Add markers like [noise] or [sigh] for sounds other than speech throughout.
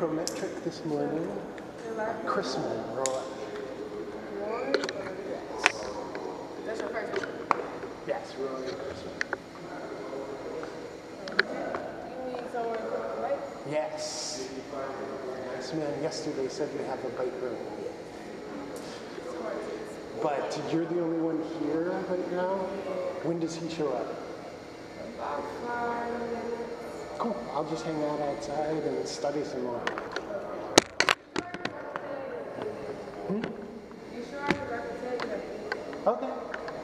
Prometric this morning. First one. Yes, Roy Chrisman. You need someone, right? Yes. This man yesterday said we have a bike room. But you're the only one here right now? When does he show up? About five minutes. Cool. I'll just hang out outside and study some more. Hmm? You sure I forgot to tell? Okay,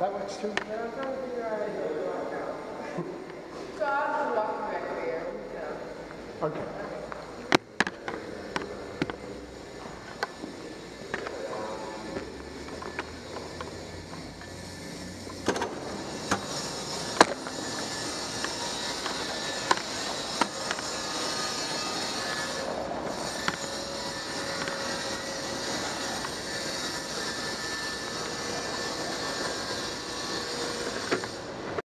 that works too. But I'm trying to figure out how to walk out. [laughs] so I'll just walk back there. Okay.